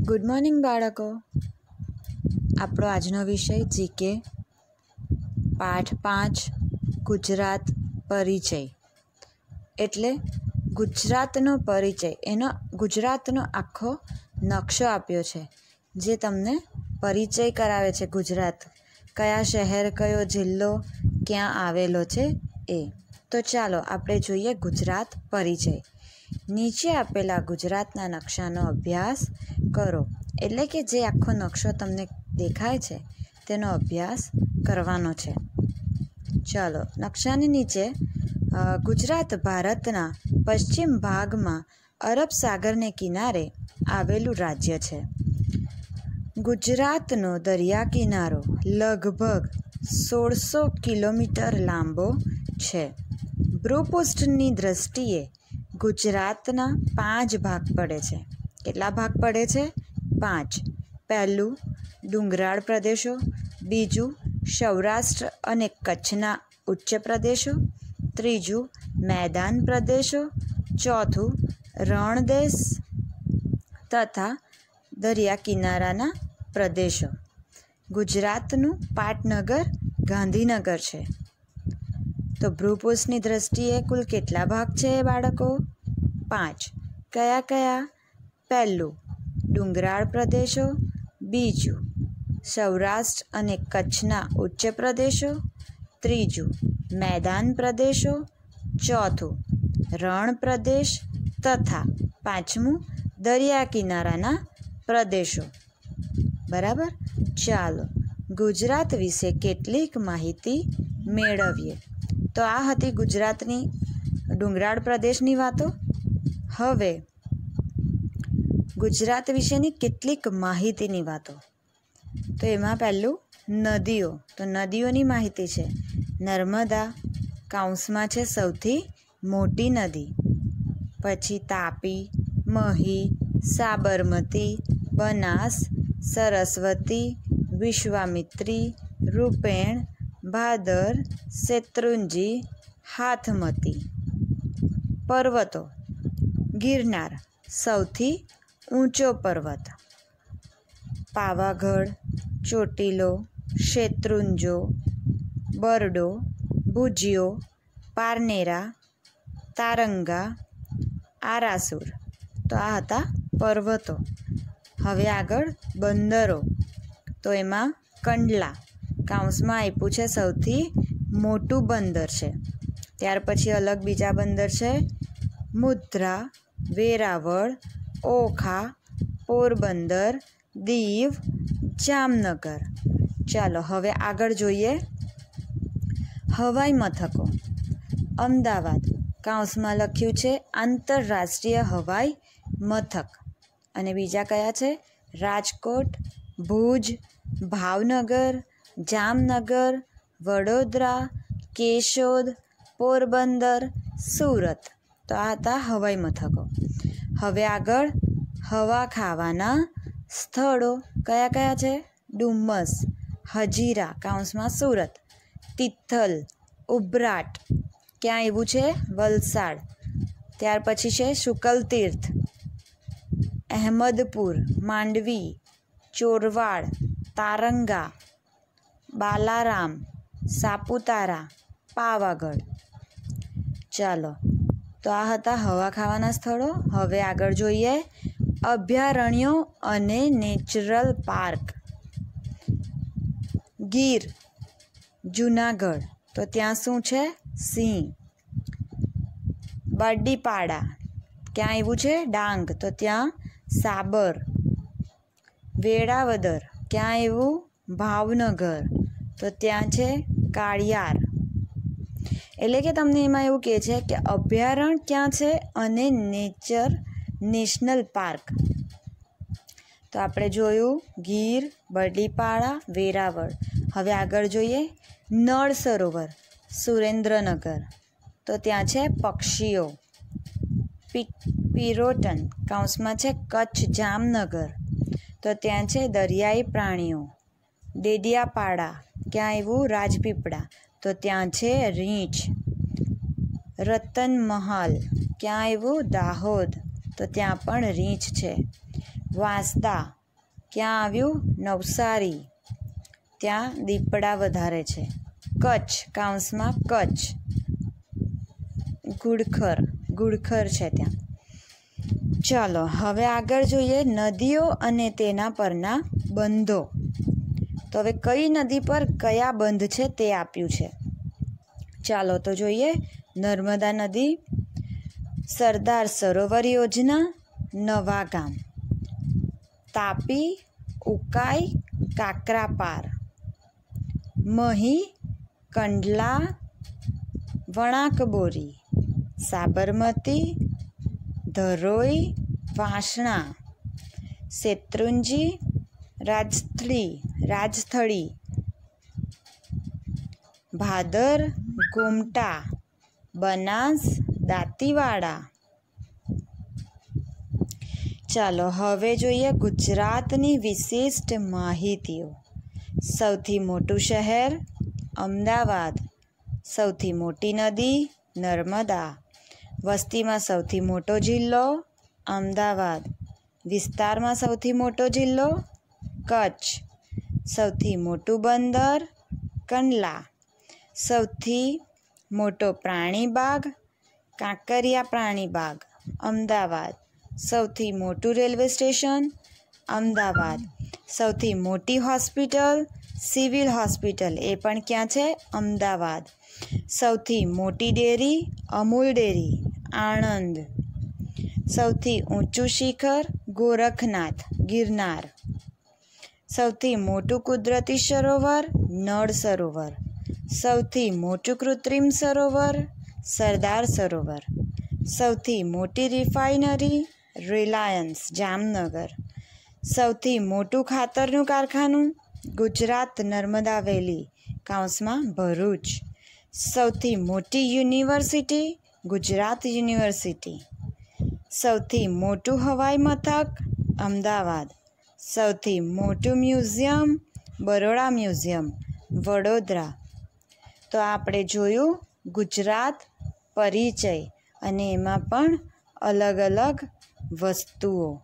Good morning બાળકો. આપણો આજનો વિષય જીકે. પાઠ પાંચ, ગુજરાત પરિચય. એટલે ગુજરાતનો પરિચય, એનો ગુજરાતનો આખો નકશો આપ્યો છે, જે તમને પરિચય કરાવે છે ગુજરાત. કયા શહેર, કયો જિલ્લો, ક્યાં આવેલો છે એ. તો ચાલો આપણે જોઈએ ગુજરાત પરિચય. નીચે આપેલા ગુજરાતના નકશાનો અભ્યાસ કરો. એટલે કે જે આખો નકશો તમને દેખાય છે, તેનો અભ્યાસ કરવાનો છે. ચાલો, નકશાની નીચે ગુજરાત ભારતના પશ્ચિમ ભાગમાં અરબ સાગરને કિનારે આવેલું રાજ્ય છે. ગુજરાતનો દરિયા કિનારો લગભગ સોળસો કિલોમીટર લાંબો છે. ભૂપૃષ્ઠની દ્રષ્ટિએ ગુજરાતના પાંચ ભાગ પડે છે. કેટલા ભાગ પડે છે? પાંચ. પહેલું, ડુંગરાળ પ્રદેશો. બીજું, સૌરાષ્ટ્ર અને કચ્છના ઉચ્ચ પ્રદેશો. ત્રીજું, મેદાન પ્રદેશો. ચોથું, રણદેશ તથા દરિયા કિનારાના પ્રદેશો. ગુજરાતનું પાટનગર ગાંધીનગર છે. તો ભ્રૂપોષની દ્રષ્ટિએ કુલ કેટલા ભાગ છે બાળકો? પાંચ. કયા કયા? પહેલું, ડુંગરાળ પ્રદેશો. બીજું, સૌરાષ્ટ્ર અને કચ્છના ઉચ્ચ પ્રદેશો. ત્રીજું, મેદાન પ્રદેશો. ચોથું, રણ પ્રદેશ તથા પાંચમું, દરિયા કિનારાના પ્રદેશો. બરાબર? ચાલો, ગુજરાત વિશે કેટલીક માહિતી મેળવીએ. તો આ હતી ગુજરાતની ડુંગરાળ પ્રદેશની વાતો. હવે ગુજરાત વિશેની કેટલીક માહિતીની વાતો. તો એમાં પહેલું નદીઓ. તો નદીઓની માહિતી છે. નર્મદા કાઉન્સમાં છે સૌથી મોટી નદી. પછી તાપી, મહી, સાબરમતી, બનાસ, સરસ્વતી, વિશ્વામિત્રી, રૂપેણ ભાદર શેત્રુંજી હાથમતી. પર્વતો. ગિરનાર સૌથી ઊંચો પર્વત. પાવાગઢ, ચોટીલો, શેત્રુંજો, બરડો, ભુજિયો, પારનેરા, તારંગા, આરાસુર. તો આ હતા પર્વતો. હવે આગળ બંદરો. તો એમાં કંડલા. કાઉન્સમાં આપ્યું છે સૌથી મોટું બંદર છે. ત્યાર પછી અલગ બીજા બંદર છે. મુદ્રા, વેરાવળ, ઓખા, પોરબંદર, દીવ, જામનગર. ચાલો હવે આગળ જોઈએ. હવાઈ મથકો. અમદાવાદ. કાઉન્સમાં લખ્યું છે આંતરરાષ્ટ્રીય હવાઈ મથક. અને બીજા કયા છે? રાજકોટ, ભુજ, ભાવનગર જામનગર, વડોદરા, કેશોદ, પોરબંદર, સુરત. તો આ હતા હવાઈ મથકો. હવે આગળ હવા ખાવાના સ્થળો કયા કયા છે? ડુમ્મસ, હજીરા, કાઉન્સમાં સુરત. તિથલ, ઉભરાટ. ક્યાં એવું છે? વલસાડ. ત્યાર પછી છે શુકલ તીર્થ અહેમદપુર, માંડવી. ચોરવાડ, તારંગા. બાલારામ, સાપુતારા, પાવાગઢ. ચાલો, તો આ હતા હવા ખાવાના સ્થળો. હવે આગળ જોઈએ અભયારણ્યો અને નેચરલ પાર્ક. ગીર, જુનાગઢ. તો ત્યાં શું છે? સિંહ. બરડીપાડા. ક્યાં એવું છે? ડાંગ. તો ત્યાં સાબર. વેળાવદર. ક્યાં એવું? ભાવનગર. તો ત્યાં છે કાળિયાર. એટલે કે તમને એમાં એવું કહે છે કે અભયારણ્ય ક્યાં છે અને નેચર નેશનલ પાર્ક. તો આપણે જોયું ગીર, બરડીપાડા, વેરાવળ. હવે આગળ જોઈએ નળ સરોવર, સુરેન્દ્રનગર. તો ત્યાં છે પક્ષીઓ. પિરોટન. કાઉન્સમાં છે કચ્છ જામનગર. તો ત્યાં છે દરિયાઈ પ્રાણીઓ. ડેડિયાપાડા ક્યાં આવ્યું રાજપીપળા. તો ત્યાં છે રીંછ. રતન મહાલ ક્યાં આવ્યું દાહોદ. તો ત્યાં પણ રીંછ છે. વાંસદા. ક્યાં આવ્યું? નવસારી. ત્યાં દીપડા વધારે છે. કચ્છ. કાઉન્સમાં કચ્છ. ગુડખર. ગુડખર છે ત્યાં. ચાલો, હવે આગળ જોઈએ નદીઓ અને તેના પરના બંધો. તો હવે કઈ નદી પર કયા બંધ છે તે આપ્યું છે. ચાલો તો જોઈએ. નર્મદા નદી, સરદાર સરોવર યોજના, નવા ગામ. તાપી, ઉકાઈ, કાકરાપાર. મહી, કંડલા, વણાકબોરી. સાબરમતી, ધરોઈ, વાસણા. શેત્રુંજી રાજસ્થળી રાજસ્થળી ભાદર, ઘૂમટા, બનાસ, દાંતીવાડા. ચાલો હવે જોઈએ ગુજરાતની વિશિષ્ટ માહિતીઓ. સૌથી મોટું શહેર, અમદાવાદ. સૌથી મોટી નદી, નર્મદા. વસ્તીમાં સૌથી મોટો જિલ્લો, અમદાવાદ. વિસ્તારમાં સૌથી મોટો જિલ્લો, કચ્છ. સૌથી મોટું બંદર કંડલા, સૌથી મોટો પ્રાણી બાગ કાંકરિયા પ્રાણી બાગ, અમદાવાદ. સૌથી મોટું રેલવે સ્ટેશન, અમદાવાદ. સૌથી મોટી હોસ્પિટલ, સિવિલ હોસ્પિટલ, એ પણ ક્યાં છે? અમદાવાદ. સૌથી મોટી ડેરી, અમૂલ ડેરી, આણંદ. સૌથી ઊંચું શિખર, ગોરખનાથ, ગિરનાર. સૌથી મોટું કુદરતી સરોવર નળ સરોવર. સૌથી મોટું કૃત્રિમ સરોવર સરદાર સરોવર. સૌથી મોટી રિફાઇનરી રિલાયન્સ જામનગર. સૌથી મોટું ખાતરનું કારખાનું ગુજરાત નર્મદા વેલી કાઉન્સમાં ભરૂચ. સૌથી મોટી યુનિવર્સિટી ગુજરાત યુનિવર્સિટી. સૌથી મોટું હવાઈ મથક અમદાવાદ. સૌથી મોટું મ્યુઝિયમ બરોડા મ્યુઝિયમ, વડોદરા. તો આપણે જોયું ગુજરાત પરિચય અને એમાં પણ અલગ અલગ વસ્તુઓ.